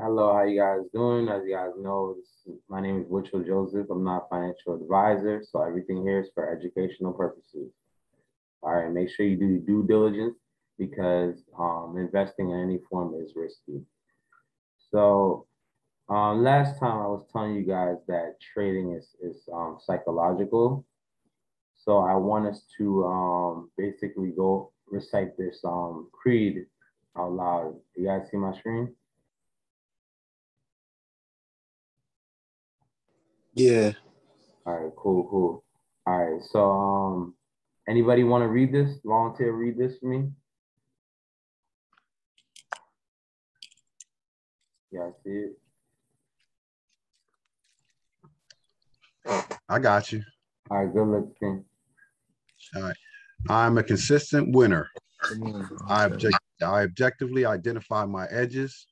Hello, how you guys doing? As you guys know, is, my name is Witchel Joseph. I'm not a financial advisor, so everything here is for educational purposes. All right, make sure you do due diligence because um, investing in any form is risky. So um, last time I was telling you guys that trading is, is um, psychological. So I want us to um, basically go recite this um, creed out loud. You guys see my screen? Yeah. All right, cool, cool. All right, so um, anybody want to read this? Volunteer read this for me? Yeah, I see it. I got you. All right, good looking. All right. I'm a consistent winner. I object I objectively identify my edges.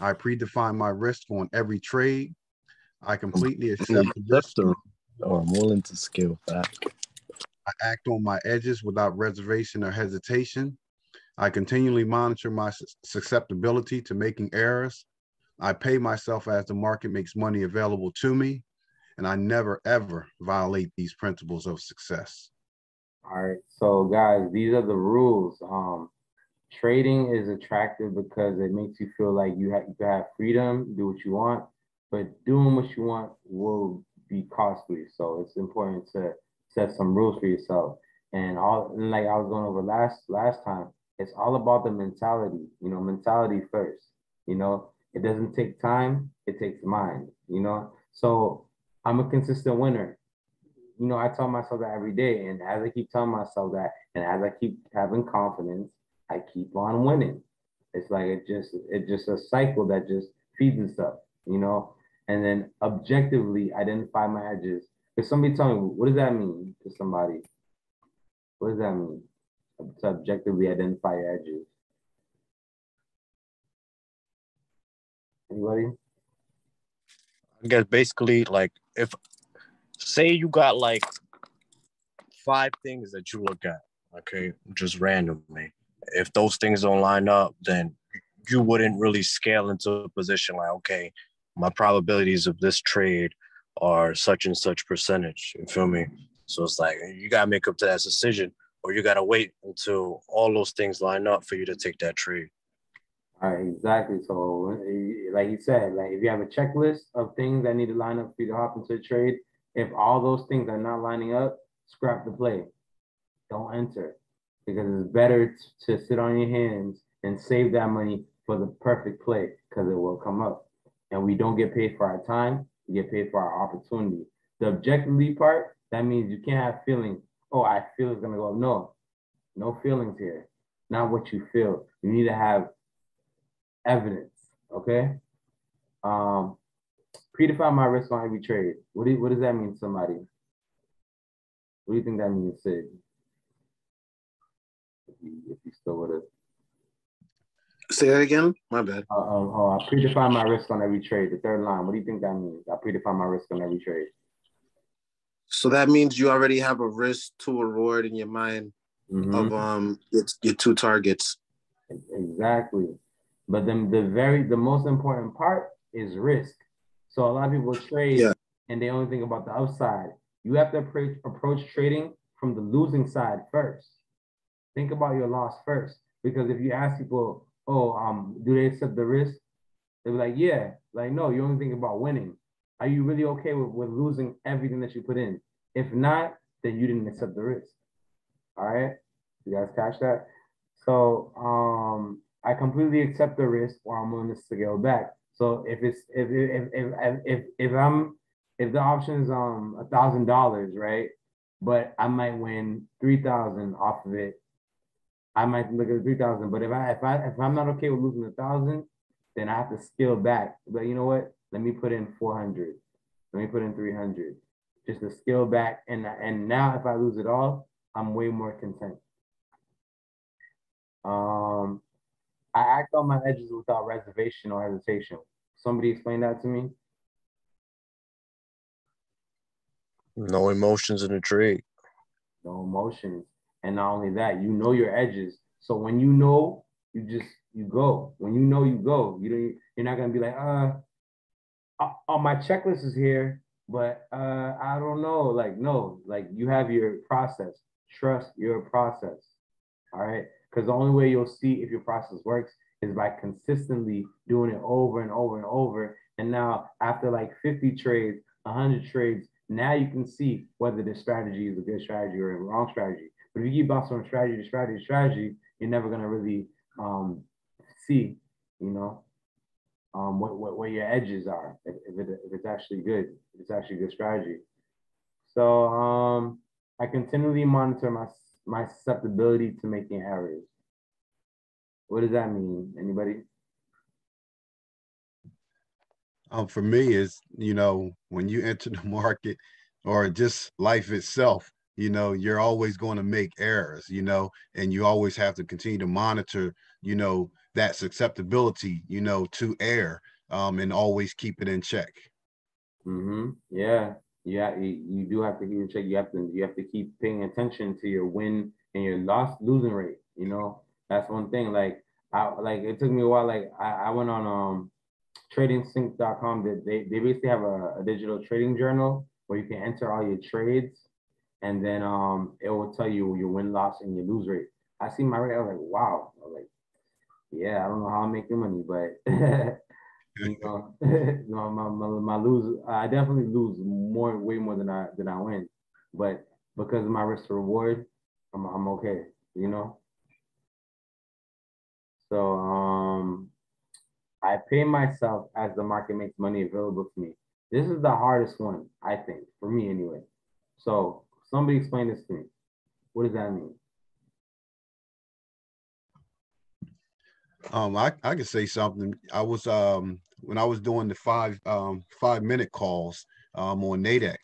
I predefine my risk on every trade. I completely accept the risk. or, or I'm willing to scale back. I act on my edges without reservation or hesitation. I continually monitor my susceptibility to making errors. I pay myself as the market makes money available to me, and I never ever violate these principles of success. All right, so guys, these are the rules. Um, trading is attractive because it makes you feel like you have you have freedom, do what you want, but doing what you want will be costly. So it's important to set some rules for yourself. And all and like I was going over last last time, it's all about the mentality. You know, mentality first. You know, it doesn't take time; it takes mind. You know, so I'm a consistent winner you know, I tell myself that every day. And as I keep telling myself that, and as I keep having confidence, I keep on winning. It's like it just it's just a cycle that just feeds itself, you know. And then objectively identify my edges. If somebody tell me what does that mean to somebody, what does that mean? To objectively identify your edges. Anybody? I guess basically like if say you got like five things that you look at, okay, just randomly. If those things don't line up, then you wouldn't really scale into a position like, okay, my probabilities of this trade are such and such percentage. You feel me? So it's like you gotta make up to that decision, or you gotta wait until all those things line up for you to take that trade. All right, exactly. So, eh, like you said, like if you have a checklist of things that need to line up for you to hop into a trade, if all those things are not lining up, scrap the play. Don't enter because it's better to sit on your hands and save that money for the perfect play because it will come up. And we don't get paid for our time, we get paid for our opportunity. The objectively part, that means you can't have feelings. Oh, I feel it's gonna go up. No, no feelings here. Not what you feel. You need to have evidence. Okay. Um, predefine my risk on every trade. What do you, what does that mean somebody? What do you think that means, Sid? If you, if you still with us. Say that again. My bad. Uh, um, oh, I predefine my risk on every trade. The third line. What do you think that means? I predefine my risk on every trade. So that means you already have a risk to reward in your mind Mhm. of um your, your two targets. Exactly. But then the very the most important part is risk. So a lot of people trade Yeah. and they only think about the upside. You have to approach approach trading from the losing side first. Think about your loss first. Because if you ask people, oh, um, do they accept the risk? They'll be like, yeah. Like, no, you only think about winning. Are you really okay with, with losing everything that you put in? If not, then you didn't accept the risk. All right. You guys catch that? So um, I completely accept the risk while I'm willing to scale back. So if it's if if if if if, if I'm if the option is um a thousand dollars, right? But I might win three thousand off of it. I might look at three thousand. But if I if I if I'm not okay with losing a thousand, then I have to scale back. But you know what? Let me put in four hundred. Let me put in three hundred, just to scale back. And and now if I lose it all, I'm way more content. Um, I act on my edges without reservation or hesitation. Somebody explain that to me. No emotions in the trade. No emotions. And not only that, you know your edges. So when you know, you just you go. When you know, you go. You don't. You're not gonna be like, uh, oh, my checklist is here, but uh, I don't know. Like, no, like you have your process. Trust your process. All right, because the only way you'll see if your process works is by consistently doing it over and over and over. And now, after like 50 trades, 100 trades, now you can see whether the strategy is a good strategy or a wrong strategy. But if you keep bouncing from strategy to strategy to strategy, you're never gonna really um, see, you know, um, what, what, your edges are, if, if, it, if it's actually good, if it's actually good strategy. So um, I continually monitor my, my susceptibility to making errors. What does that mean? Anybody? Um, for me is, you know, when you enter the market or just life itself, you know, you're always going to make errors, you know, and you always have to continue to monitor, you know, that susceptibility, you know, to air um, and always keep it in check. Mm-hmm. Yeah. Yeah. You, do have to keep in check. You have to, you have to keep paying attention to your win and your loss losing rate. You know, that's one thing. Like, I, like it took me a while. Like I, I went on, um, tradersync.com they, they basically have a, a digital trading journal where you can enter all your trades and then um it will tell you your win loss and your lose rate. I see my rate, I was like, wow. I was like, yeah, I don't know how I'm making money, but you know, no, my, my, my lose, I definitely lose more, way more than I than I win. But because of my risk reward, I'm I'm okay, you know. So um I pay myself as the market makes money available to me. This is the hardest one, I think, for me anyway. So somebody explain this to me. What does that mean? Um, I, I could say something. I was um when I was doing the five um five minute calls um on Nadex,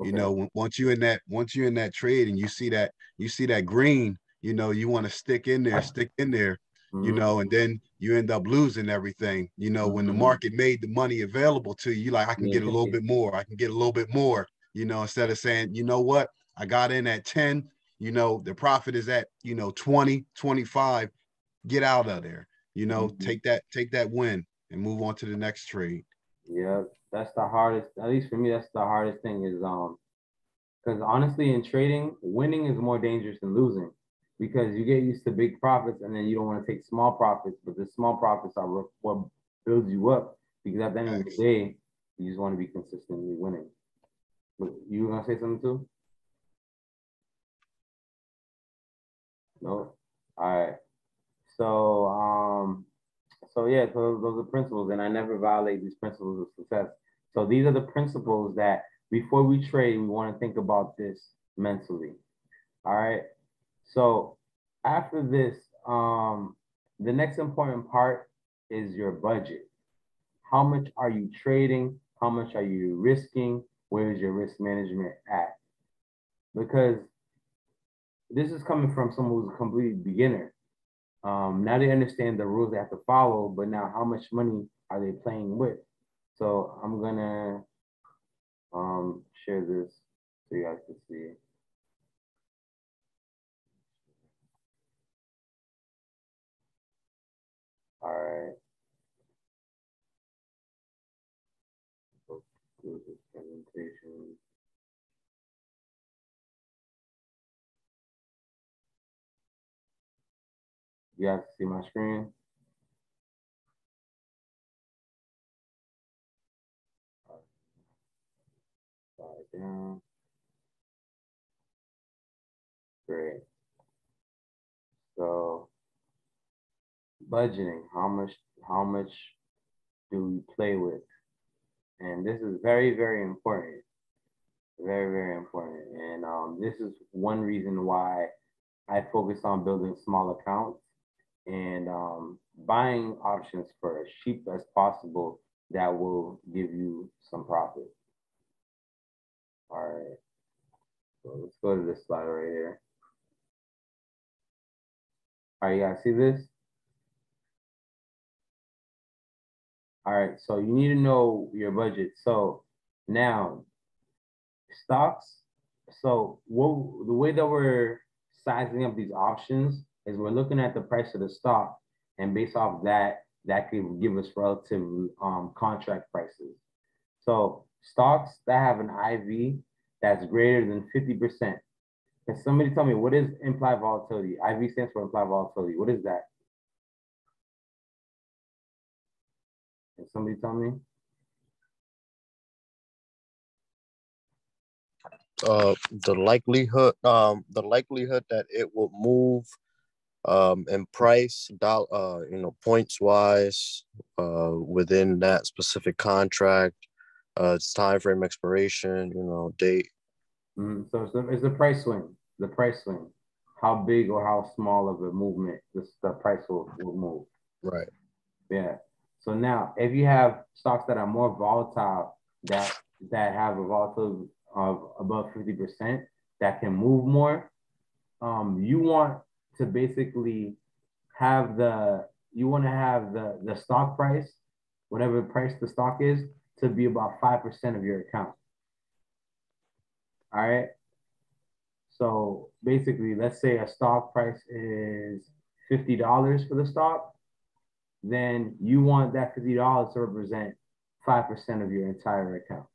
okay. you know, once you're in that once you're in that trade and you see that you see that green, you know, you want to stick in there, stick in there, mm-hmm. you know, and then you end up losing everything. You know, mm-hmm. when the mm-hmm. market made the money available to you, you like I can yeah. get a little bit more, I can get a little bit more, you know, instead of saying, you know what, I got in at 10, you know, the profit is at, you know, 20, 25, get out of there you know, mm-hmm. take that take that win and move on to the next trade. Yeah, that's the hardest. At least for me, that's the hardest thing is um, because honestly, in trading, winning is more dangerous than losing because you get used to big profits and then you don't want to take small profits, but the small profits are what builds you up because at the end of the day, you just want to be consistently winning. But you were gonna say something too? No. All right. So um, so yeah, so those are principles, and I never violate these principles of success. So these are the principles that before we trade, we want to think about this mentally. All right. So after this, um, the next important part is your budget. How much are you trading? How much are you risking? Where is your risk management at? Because this is coming from someone who's a complete beginner. Um, now they understand the rules they have to follow, but now how much money are they playing with? So I'm gonna um, share this so you guys can see. All right. You guys see my screen? Slide down. Great. So budgeting, how much how much do we play with? And this is very, very important. Very, very important. And um, this is one reason why I focus on building small accounts and um, buying options for as cheap as possible that will give you some profit. All right, so let's go to this slide right here. All right, you guys see this? All right, so you need to know your budget. So now, stocks. So what the way that we're sizing up these options is we're looking at the price of the stock And based off that, that could give us relative um, contract prices. So stocks that have an IV that's greater than 50%. Can somebody tell me what is implied volatility? IV stands for implied volatility. What is that? Can somebody tell me? Uh, the likelihood, um, the likelihood that it will move, um, in price, dollar, uh, you know, points wise, uh, within that specific contract, uh, its time frame expiration, you know, date. Mm, so it's the, it's the price swing, the price swing. How big or how small of a movement this, the price will, will move. Right. Yeah. So now, if you have stocks that are more volatile, that that have a volatility of above 50% that can move more, um, you want to basically have the you want to have the the stock price, whatever price the stock is, to be about five percent of your account. All right. So basically, let's say a stock price is fifty dollars for the stock, then you want that fifty dollars to represent five percent of your entire account.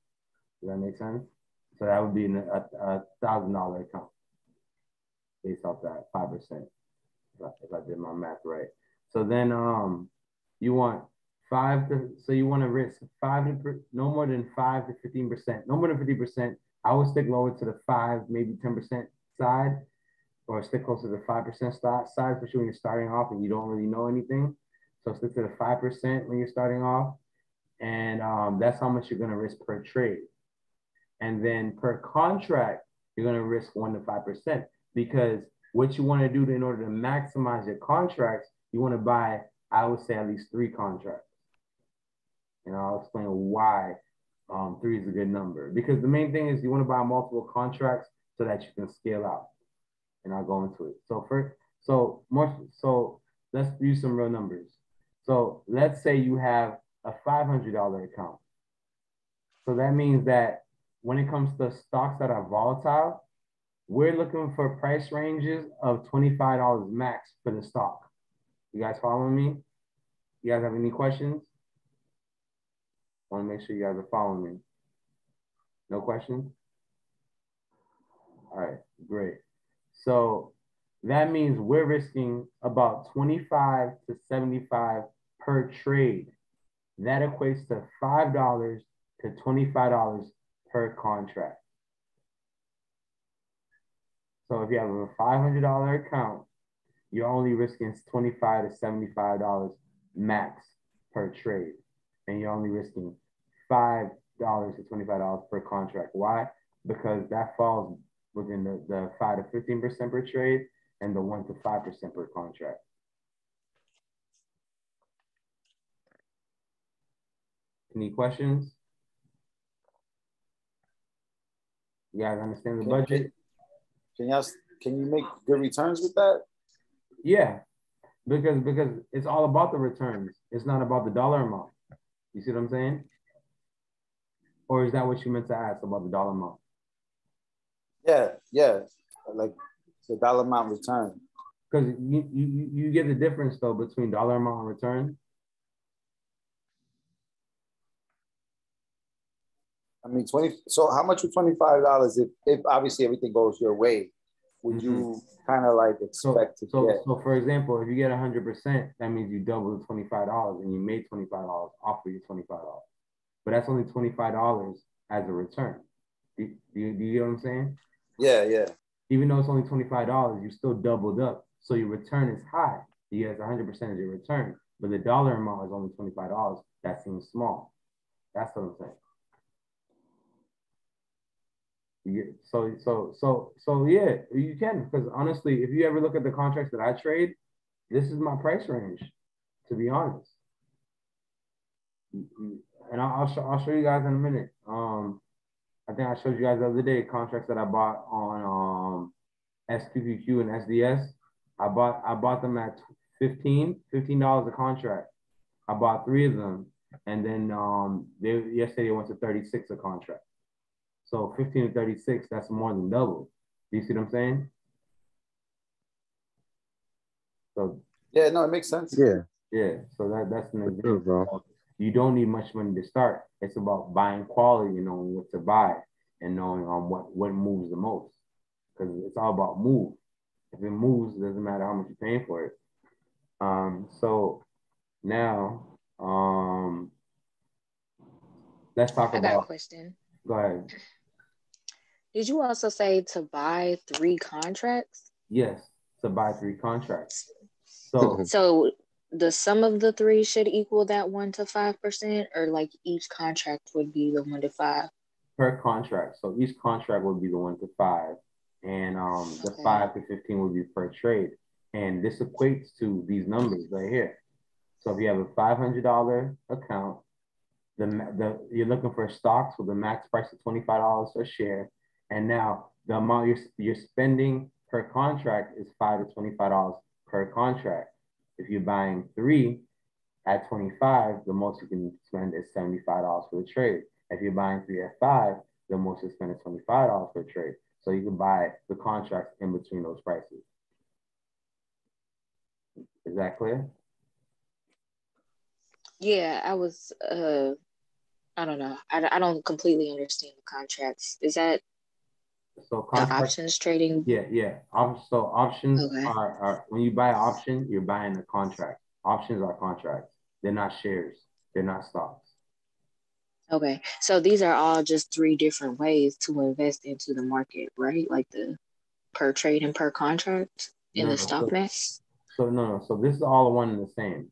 Does that make sense? So that would be a, thousand dollar account based off that five percent. If I did my math right. So then um you want five to so you want to risk five to no more than five to 15 percent, no more than 50 percent. I would stick lower to the five, maybe 10 percent side, or stick closer to the five percent start, side, especially when you're starting off and you don't really know anything. So stick to the five percent when you're starting off, and um, that's how much you're gonna risk per trade. And then per contract, you're going to risk 1% to 5% because what you want to do in order to maximize your contracts, you want to buy, I would say, at least three contracts. And I'll explain why um, three is a good number. Because the main thing is you want to buy multiple contracts so that you can scale out. And I'll go into it. So first, so more, so let's use some real numbers. So let's say you have a $500 account. So that means that when it comes to stocks that are volatile, we're looking for price ranges of $25 max for the stock. You guys following me? You guys have any questions? Want to make sure you guys are following me. No questions? All right, great. So that means we're risking about 25 to 75 per trade. That equates to $5 to $25 per contract. So if you have a $500 account, you're only risking 25 to $75 max per trade. And you're only risking $5 to $25 per contract. Why? Because that falls within the, the 5 to 15% per trade and the 1 to 5% per contract. Any questions? You guys understand the budget? Can y'all can you make good returns with that? Yeah, because because it's all about the returns. It's not about the dollar amount. You see what I'm saying? Or is that what you meant to ask about the dollar amount? Yeah, yeah, like the dollar amount return. Because you, you you get the difference though between dollar amount and return. I mean, 20. So how much would $25 if, if obviously everything goes your way, would mm-hmm. you kind of like expect so, to so, get? So for example, if you get 100%, that means you double the $25 and you made $25 off of your $25. But that's only $25 as a return. Do, do, you, do you get what I'm saying? Yeah, yeah. Even though it's only $25, you still doubled up. So your return is high. You get 100% of your return. But the dollar amount is only $25. That seems small. That's what I'm saying. So so so so yeah, you can because honestly, if you ever look at the contracts that I trade, this is my price range, to be honest. And I'll show, I'll show you guys in a minute. Um, I think I showed you guys the other day contracts that I bought on um SQQQ and SDS. I bought I bought them at 15 dollars a contract. I bought three of them, and then um they yesterday went to 36 a contract. So 15 to 36, that's more than double. Do you see what I'm saying? So Yeah, no, it makes sense. Yeah. Yeah, so that, that's an Good, example. bro. You don't need much money to start. It's about buying quality and knowing what to buy and knowing um what, what moves the most. Because it's all about move. If it moves, it doesn't matter how much you're paying for it. Um, so now um let's talk I got a about question. go ahead. Did you also say to buy three contracts? Yes, to buy three contracts. So So the sum of the three should equal that one to five percent, or like each contract would be the one to five. per contract. So each contract would be the one to five, and um, the Okay. five to fifteen would be per trade. And this equates to these numbers right here. So if you have a five hundred dollar account, the the you're looking for stocks with a max price of twenty five dollars a share, and now the amount you're you're spending per contract is five to twenty five dollars per contract. If you're buying three at 25, the most you can spend is $75 for the trade. If you're buying three at five, the most you spend is $25 for a trade. So you can buy the contracts in between those prices. Is that clear? Yeah, I was. Uh, I don't know. I, I don't completely understand the contracts. Is that So the options trading? yeah, yeah. So options Okay. are, are when you buy an option, you're buying a contract. Options are contracts. They're not shares. They're not stocks. Okay, so these are all just three different ways to invest into the market, right? Like the per trade and per contract in No, the stock so- mix. So no, no. So this is all one and the same.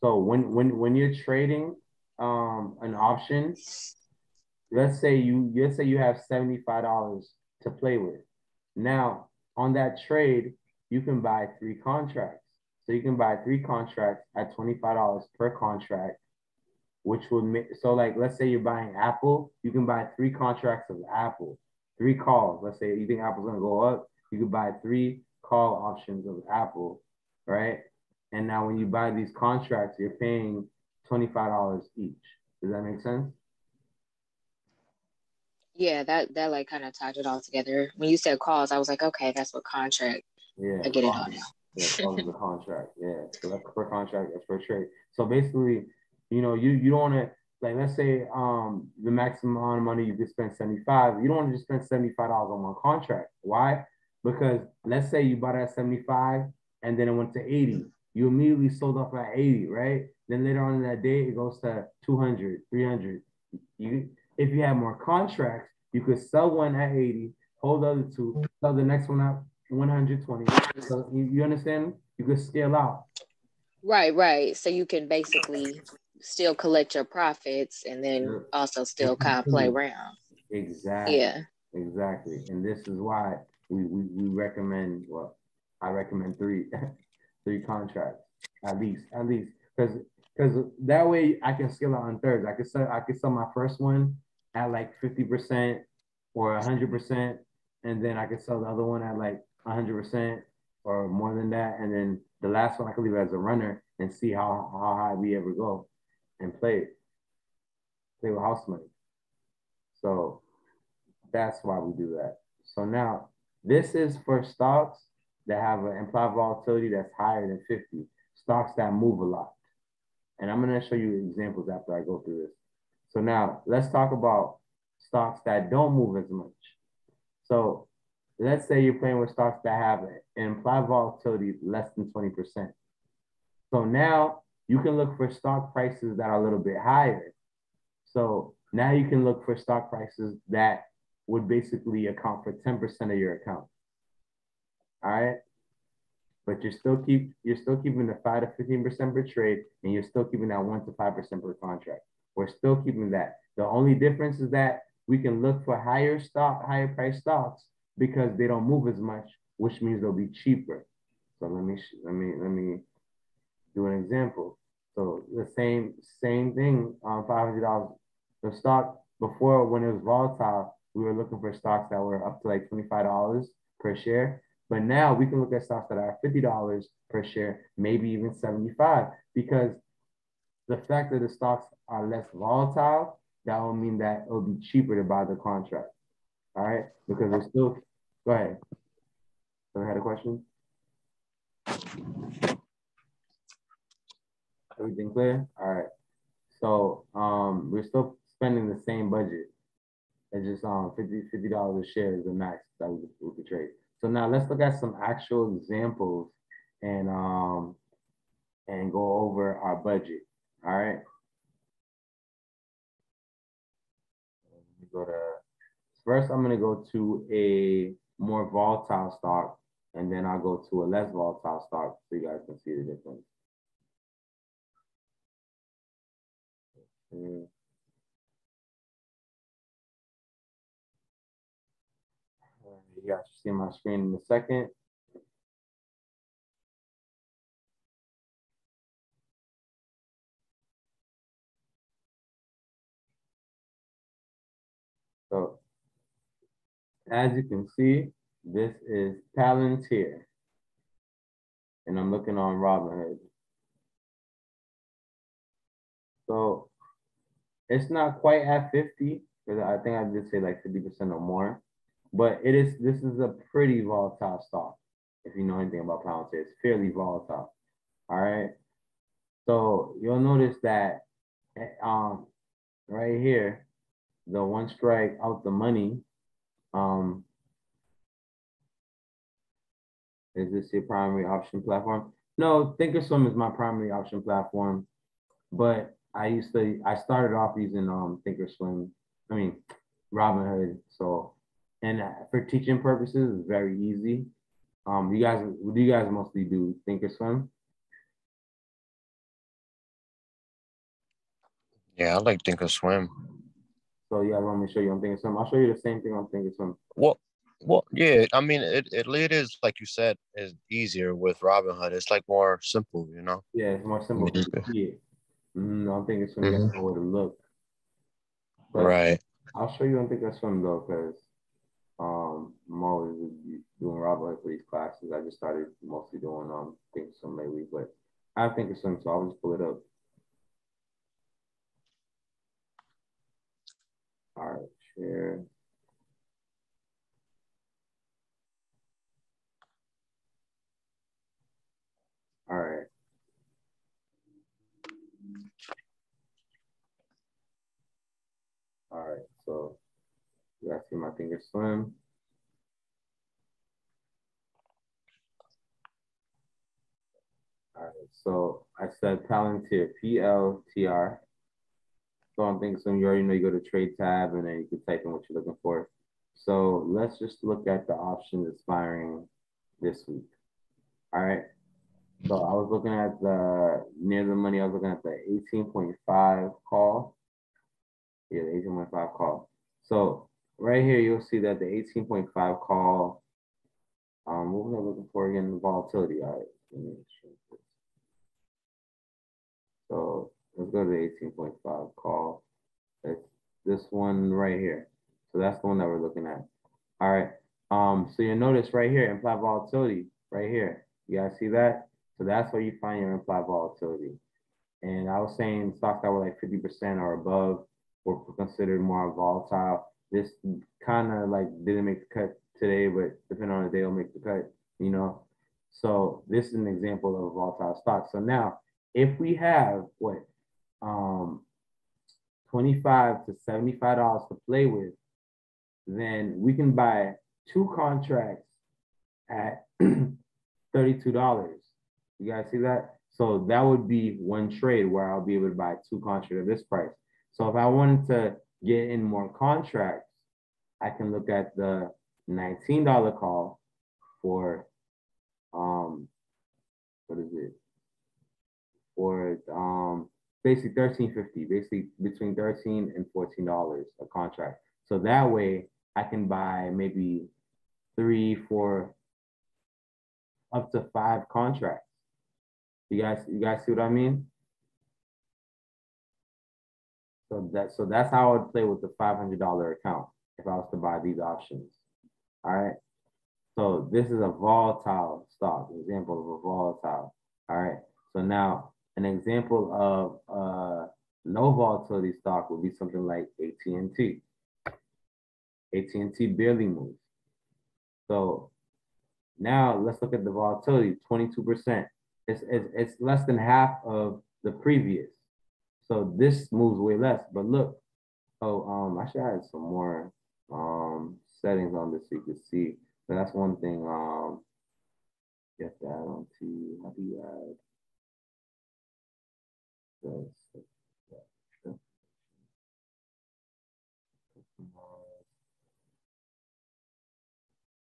So when when when you're trading um an option, let's say you let's say you have seventy-five dollars to play with. Now on that trade, you can buy three contracts. So you can buy three contracts at twenty-five dollars per contract, which would make so like let's say you're buying Apple, you can buy three contracts of Apple, three calls. Let's say you think Apple's gonna go up, you could buy three call options of Apple, right? And now when you buy these contracts, you're paying twenty-five dollars each. Does that make sense? Yeah, that that like kind of tied it all together. When you said calls, I was like, okay, that's what contract. Yeah. I get it all now. Yeah, calls the contract. Yeah. So that's per contract, that's per trade. So basically, you know, you you don't want to like let's say um the maximum amount of money you could spend 75, you don't want to just spend $75 on one contract. Why? Because let's say you bought at 75 and then it went to 80. You immediately sold off at 80, right? Then later on in that day, it goes to 200, 300. You if you have more contracts, you could sell one at 80, hold the other two, sell the next one at 120. So you, you understand? You could scale out. Right, right. So you can basically still collect your profits and then Yeah. also still kind of play around. Exactly. Yeah. Exactly. And this is why we, we, we recommend, well, I recommend three, three contracts at least, at least. Because because that way I can scale out on thirds. I could sell I could sell my first one at like 50% or 100%. And then I could sell the other one at like 100% or more than that. And then the last one I could leave as a runner and see how, how high we ever go and play. Play with house money. So that's why we do that. So now this is for stocks that have an implied volatility that's higher than 50, stocks that move a lot. And I'm going to show you examples after I go through this. So now let's talk about stocks that don't move as much. So let's say you're playing with stocks that have an implied volatility less than 20%. So now you can look for stock prices that are a little bit higher. So now you can look for stock prices that would basically account for 10% of your account. All right. But you're still keep you're still keeping the five to 15% per trade, and you're still keeping that one to five percent per contract. We're still keeping that. The only difference is that we can look for higher stock, higher price stocks because they don't move as much, which means they'll be cheaper. So let me let me let me do an example. So the same same thing um, on five hundred dollars. The stock before when it was volatile, we were looking for stocks that were up to like twenty five dollars per share. But now we can look at stocks that are fifty dollars per share, maybe even seventy five, because the fact that the stocks are less volatile, that will mean that it'll be cheaper to buy the contract. All right, because we're still. Go ahead. So I had a question. Everything clear? All right. So um, we're still spending the same budget. It's just um 50 dollars a share is the max that we, we could trade. So now let's look at some actual examples and um and go over our budget. All right. Let me go to first. I'm gonna go to a more volatile stock, and then I'll go to a less volatile stock so you guys can see the difference. Mm. You guys should see my screen in a second. As you can see, this is Palantir. And I'm looking on Robinhood. So it's not quite at 50, because I think I did say like 50% or more. But it is this is a pretty volatile stock. If you know anything about Palantir, it's fairly volatile. All right. So you'll notice that um right here, the one strike out the money. Um is this your primary option platform? No, Thinkorswim is my primary option platform, but I used to I started off using um Thinkorswim, I mean Robinhood. So and for teaching purposes, it's very easy. Um, you guys, what do you guys mostly do? Thinkorswim? Yeah, I like Thinkorswim. So you guys want me to show you on Thinkorswim? I'll show you the same thing on Thinkorswim. Well, well, yeah. I mean, it, it it is like you said, is easier with Robinhood. It's like more simple, you know. Yeah, it's more simple to see it. Mm, on Thinkorswim, you Mhm. know where to look. But Right. I'll show you on Thinkorswim though, because um, I'm always doing Robinhood for these classes. I just started mostly doing um Thinkorswim lately, but I have Thinkorswim, so I'll just pull it up. All right, share. All right. All right, so you guys see my Thinkorswim. All right, so I said Palantir, P-L-T-R. So on Thinkorswim, you already know you go to trade tab and then you can type in what you're looking for. So let's just look at the options expiring this week. All right. So I was looking at the near the money, I was looking at the 18.5 call. Yeah, the 18.5 call. So right here, you'll see that the 18.5 call, um, what was I looking for again? The volatility. All right. So let's go to the 18.5 call. It's this one right here. So that's the one that we're looking at. All right. Um, so you notice right here, implied volatility right here. You guys see that? So that's where you find your implied volatility. And I was saying stocks that were like 50% or above were considered more volatile. This kind of like didn't make the cut today, but depending on the day, will make the cut, you know? So this is an example of a volatile stock. So now, if we have what, 25 to $75 to play with, then we can buy two contracts at $32. You guys see that? So that would be one trade where I'll be able to buy two contracts at this price. So if I wanted to get in more contracts, I can look at the $19 call for um what is it? For um basically 1350, basically between 13 and 14 dollars a contract. So that way I can buy maybe three, four, up to five contracts. You guys, you guys see what I mean? So that so that's how I would play with the five hundred dollar account if I was to buy these options. All right. So this is a volatile stock, example of a volatile. All right. So now an example of uh no volatility stock would be something like AT&T. AT&T barely moves. So now let's look at the volatility, 22%. It's, it's, it's less than half of the previous. So this moves way less, but look, oh, um, I should add some more um settings on this so you can see. But that's one thing um you have on to how do you add?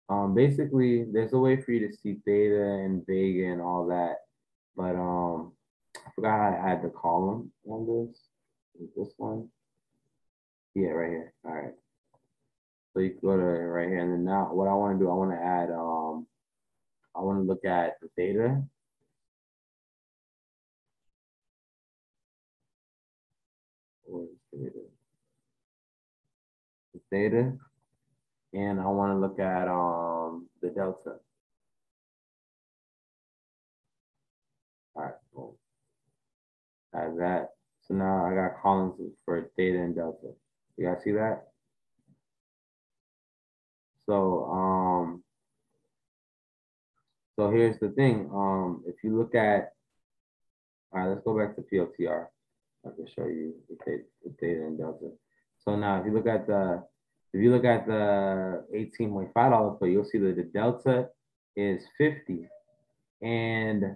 Um, basically, there's a way for you to see theta and vega and all that, but um, I forgot how to add the column on this. Is this one? Yeah, right here. All right. So you go to right here, and then now what I want to do, I want to add um, I want to look at the theta. Theta and I want to look at um, the delta. All right, boom. Add that. So now I got columns for theta and delta. You guys see that? So um, so here's the thing. Um, if you look at, all right, let's go back to PLTR. I can show you the theta and delta. So now if you look at the if you look at the $18.5 put, you'll see that the delta is 50. And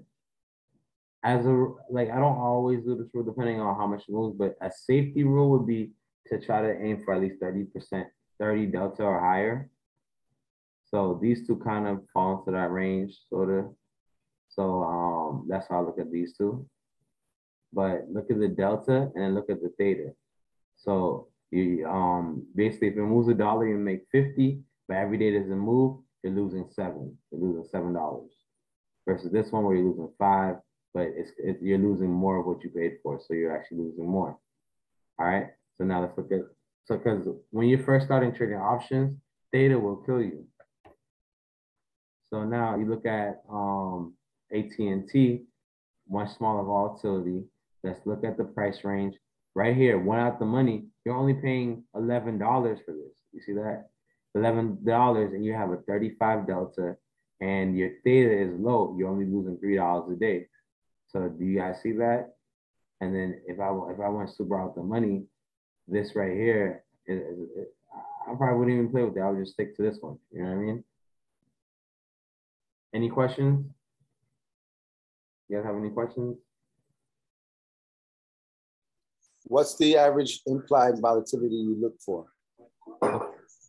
as a like, I don't always do this rule depending on how much it moves, but a safety rule would be to try to aim for at least 30%, 30 delta or higher. So these two kind of fall into that range, sort of. So um, that's how I look at these two. But look at the delta and look at the theta. So you um basically if it moves a dollar, you make 50, but every day doesn't move, you're losing seven. You're losing seven dollars. Versus this one where you're losing five, but it's it, you're losing more of what you paid for, so you're actually losing more. All right. So now let's look at so because when you're first starting trading options, theta will kill you. So now you look at um AT&T, much smaller volatility. Let's look at the price range right here. One out the money, you're only paying $11 for this. You see that? $11 and you have a 35 delta and your theta is low. You're only losing $3 a day. So do you guys see that? And then if I if I want super out the money, this right here, is, is, I probably wouldn't even play with it. I would just stick to this one. You know what I mean? Any questions? You guys have any questions? What's the average implied volatility you look for?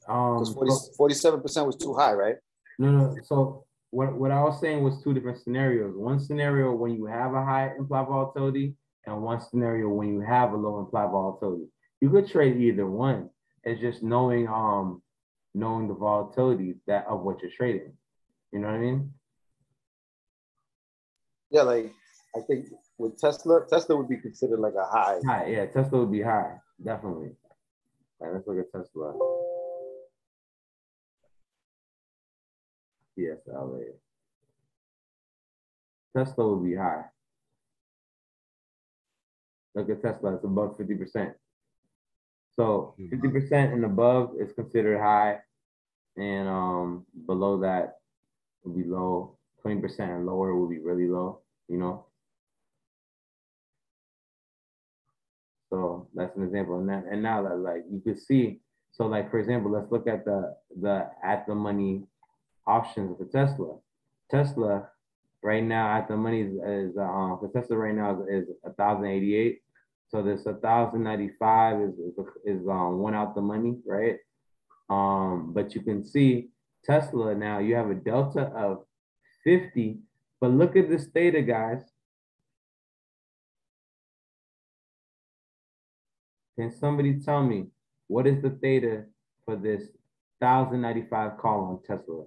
Um, 47% was too high, right? No, no. So what, what I was saying was two different scenarios. One scenario when you have a high implied volatility, and one scenario when you have a low implied volatility. You could trade either one. It's just knowing um knowing the volatility that of what you're trading. You know what I mean? Yeah, like I think with Tesla, Tesla would be considered like a high. High, yeah. Tesla would be high, definitely. Right, let's look at Tesla. Yes, LA. Tesla would be high. Look at Tesla, it's above 50%. So 50% and above is considered high, and um, below that would be low. 20% and lower would be really low, you know. That's an example. And that, and now that like you could see, so like for example, let's look at the the at the money options for Tesla. Tesla right now at the money is, is um for Tesla right now is, is 1088. So this 1095 is, is is um one out the money, right? Um, but you can see Tesla now you have a delta of 50, but look at this theta, guys. Can somebody tell me what is the theta for this 1095 call on Tesla?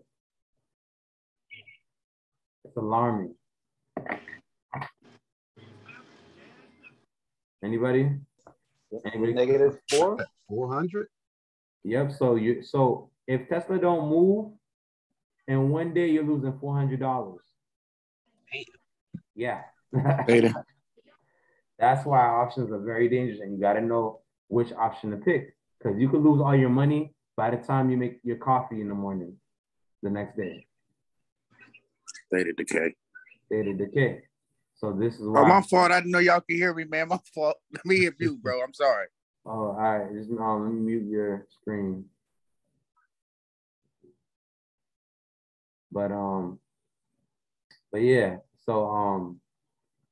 It's alarming. Anybody? Anybody? Negative four? 400? Yep. So you so if Tesla don't move, and one day you're losing four hundred dollars. Yeah. That's why options are very dangerous, and you got to know which option to pick because you could lose all your money by the time you make your coffee in the morning the next day. Theta decay. Theta decay. So this is Oh, my fault. I didn't know y'all can hear me, man. My fault. Let me hit you, bro. I'm sorry. Oh, all right. Just um, let me mute your screen. But um, but yeah. So um,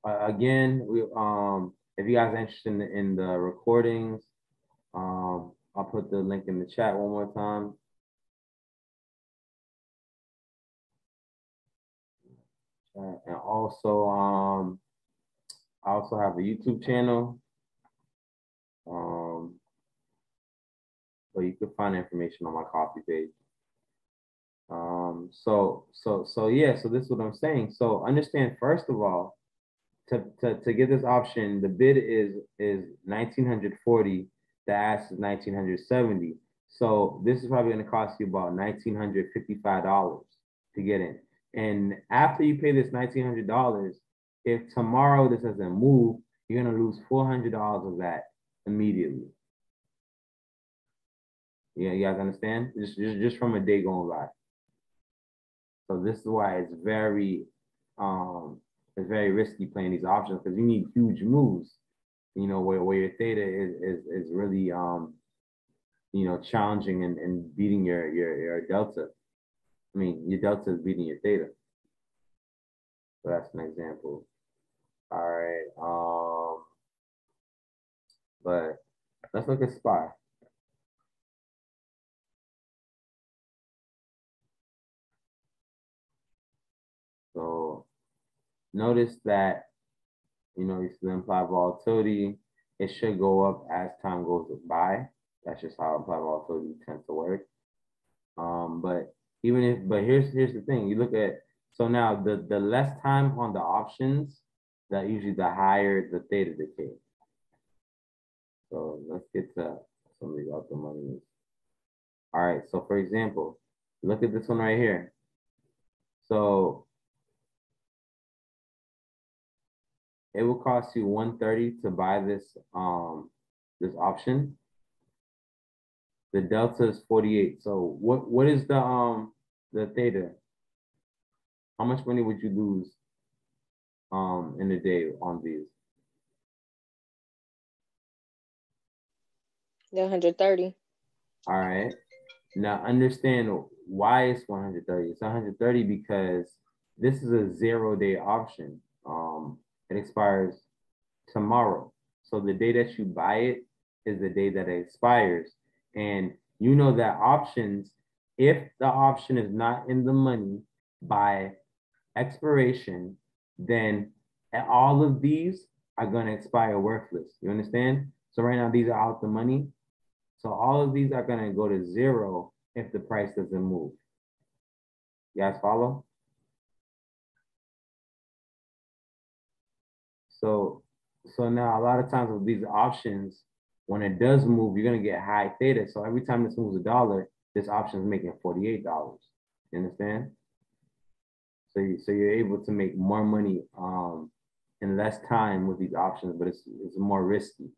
uh, again, we um, if you guys are interested in the, in the recordings, um, I'll put the link in the chat one more time. And also um, I also have a YouTube channel. Um, you can find information on my coffee page. Um, so, so, so yeah, so this is what I'm saying. So understand, first of all, to, to, to get this option, the bid is, is 1940, the ask is 1970. So this is probably gonna cost you about $1,955 to get in. And after you pay this $1,900, if tomorrow this doesn't move, you're gonna lose $400 of that immediately. Yeah, you guys understand? Just, just, just from a day going by. So this is why it's very, um, it's very risky playing these options because you need huge moves. You know where, where your theta is is is really um, you know, challenging and, and beating your your your delta. I mean, your delta is beating your theta. So that's an example. All right. Um, but let's look at SPY. So notice that, you know, you see the implied volatility, it should go up as time goes by. That's just how implied volatility tends to work. Um, but even if, but here's here's the thing, you look at, so now the, the less time on the options, that usually the higher the theta decay. So let's get to some of these other monies. All right, so for example, look at this one right here. So it will cost you 130 to buy this um this option. The delta is 48. So what what is the um the theta? How much money would you lose um in a day on these? The 130. All right. Now understand why it's 130. It's 130 because this is a zero day option. Um, it expires tomorrow. So the day that you buy it is the day that it expires. And you know that options, if the option is not in the money by expiration, then all of these are going to expire worthless. You understand? So right now these are out the money. So all of these are going to go to zero if the price doesn't move. You guys follow? So, so now a lot of times with these options, when it does move, you're gonna get high theta. So every time this moves a dollar, this option is making forty-eight dollars. You understand? So, you, so you're able to make more money um, in less time with these options, but it's it's more risky.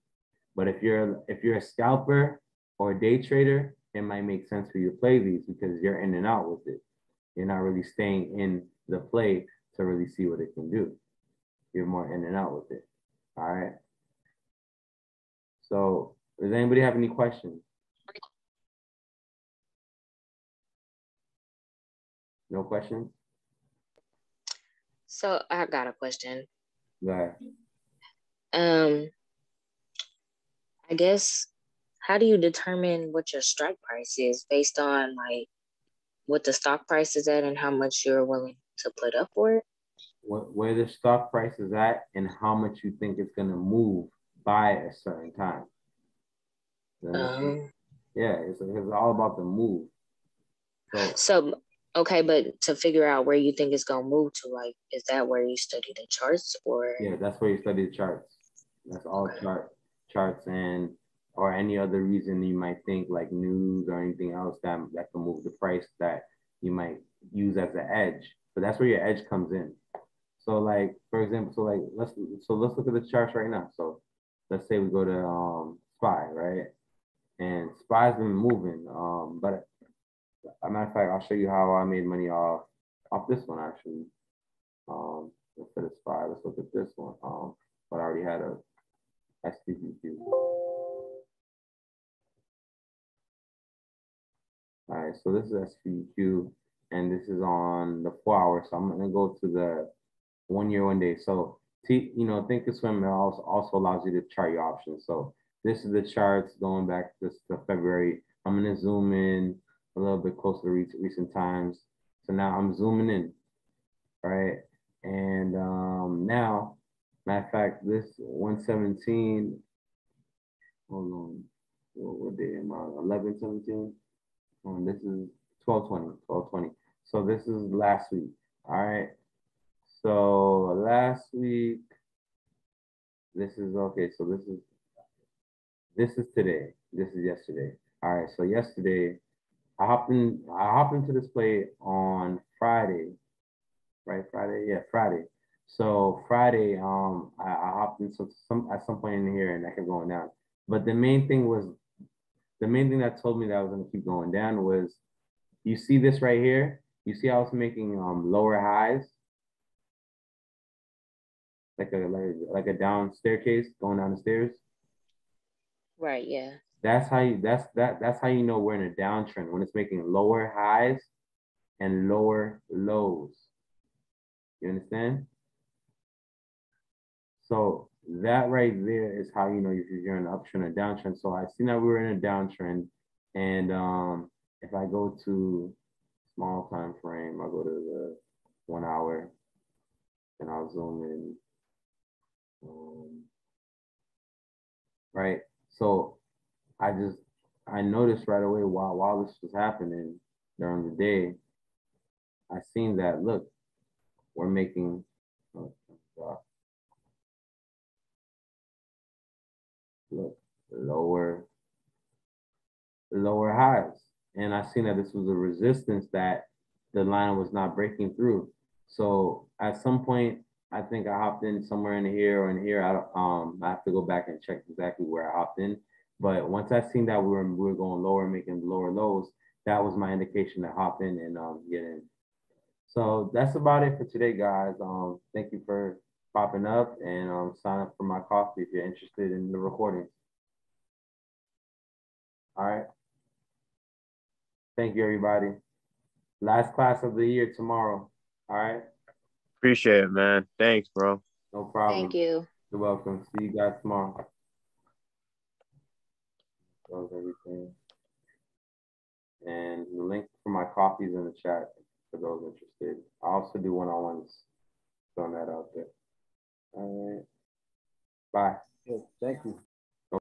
But if you're if you're a scalper or a day trader, it might make sense for you to play these because you're in and out with it. You're not really staying in the play to really see what it can do. You're more in and out with it. All right. So does anybody have any questions? No questions? So I've got a question. Ahead. Um, I guess how do you determine what your strike price is based on like what the stock price is at and how much you're willing to put up for it? What, where the stock price is at and how much you think it's gonna move by a certain time. Um, yeah, it's, it's all about the move. So so okay, but to figure out where you think it's gonna move to, like, is that where you study the charts or? yeah, that's where you study the charts. That's all Okay. chart charts and or any other reason you might think like news or anything else that that can move the price that you might use as an edge. But that's where your edge comes in. So like for example, so like let's so let's look at the charts right now. So let's say we go to um SPY, right? And SPY's been moving. Um, but a matter of fact, I'll show you how I made money off off this one actually. Um, instead of SPY. Let's look at this one. Um, but I already had a SPQ. All right, so this is SPQ, and this is on the four hours. So I'm gonna go to the one year, one day. So, T, you know, think Thinkorswim also also allows you to chart your options. So this is the charts going back to February. I'm gonna zoom in a little bit closer to recent, recent times. So now I'm zooming in, right? And um, now, matter of fact, this 117, hold on, what, what day am I? 11, 17? Um, this is 1220, 1220. So this is last week, all right? So last week, this is okay. So this is this is today. This is yesterday. All right. So yesterday, I hopped in. I hopped into this play on Friday, right? Friday, yeah, Friday. So Friday, um, I, I hopped into some at some point in here, and I kept going down. But the main thing was, the main thing that told me that I was gonna keep going down was, you see this right here. You see, I was making um lower highs like a like, like a down staircase going down the stairs. Right, yeah. That's how you that's that that's how you know we're in a downtrend when it's making lower highs and lower lows. You understand? So that right there is how you know if you're in an uptrend or downtrend. So I seen that we were in a downtrend, and um, if I go to small time frame, I'll go to the one hour, and I'll zoom in right? So I just I noticed right away while while this was happening during the day, I seen that look, we're making oh, look lower lower highs. And I seen that this was a resistance that the line was not breaking through. So at some point I think I hopped in somewhere in here or in here. I um I have to go back and check exactly where I hopped in. But once I seen that we were we were going lower, making lower lows, that was my indication to hop in and um get in. So that's about it for today, guys. Um, thank you for popping up and um sign up for my coffee if you're interested in the recording. All right. Thank you, everybody. Last class of the year tomorrow. All right. Appreciate it, man. Thanks, bro. No problem. Thank you. You're welcome. See you guys tomorrow. Close everything. And the link for my coffee is in the chat for those interested. I also do one-on-ones. Throwing that out there. All right. Bye. Thank you.